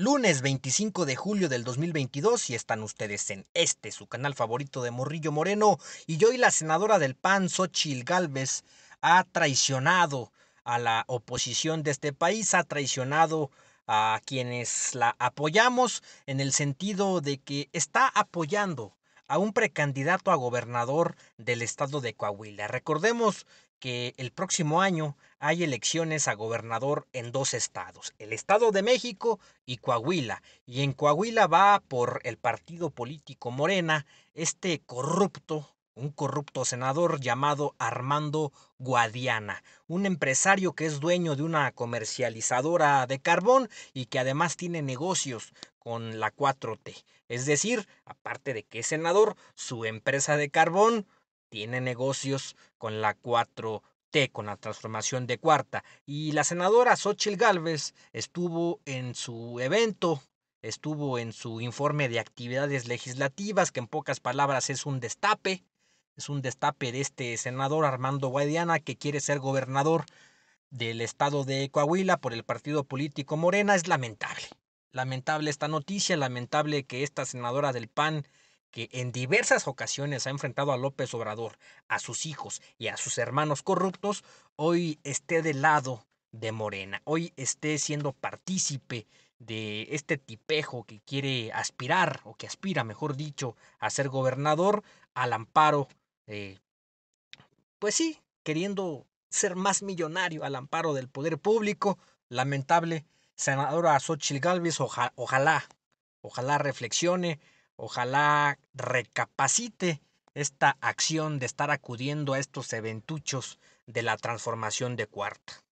Lunes 25 de julio del 2022 y están ustedes en este, su canal favorito de Morrillo Moreno. Y hoy la senadora del PAN, Xochil Gálvez, ha traicionado a la oposición de este país, ha traicionado a quienes la apoyamos en el sentido de que está apoyando a un precandidato a gobernador del estado de Coahuila. Recordemos que el próximo año hay elecciones a gobernador en dos estados, el Estado de México y Coahuila. Y en Coahuila va por el partido político Morena, este corrupto, un corrupto senador llamado Armando Guadiana, un empresario que es dueño de una comercializadora de carbón y que además tiene negocios con la 4T. Es decir, aparte de que es senador, su empresa de carbón tiene negocios con la 4T, con la transformación de cuarta. Y la senadora Xochil Gálvez estuvo en su evento, estuvo en su informe de actividades legislativas, que en pocas palabras es un destape, es un destape de este senador Armando Guadiana que quiere ser gobernador del estado de Coahuila por el partido político Morena. Es lamentable. Lamentable esta noticia, lamentable que esta senadora del PAN que en diversas ocasiones ha enfrentado a López Obrador, a sus hijos y a sus hermanos corruptos, hoy esté del lado de Morena, hoy esté siendo partícipe de este tipejo que quiere aspirar, o que aspira, mejor dicho, a ser gobernador al amparo, eh, pues sí, queriendo ser más millonario al amparo del poder público, lamentable, senadora Xochitl Galvez, ojalá, ojalá reflexione, Ojalá recapacite esta acción de estar acudiendo a estos eventuchos de la transformación de cuarta.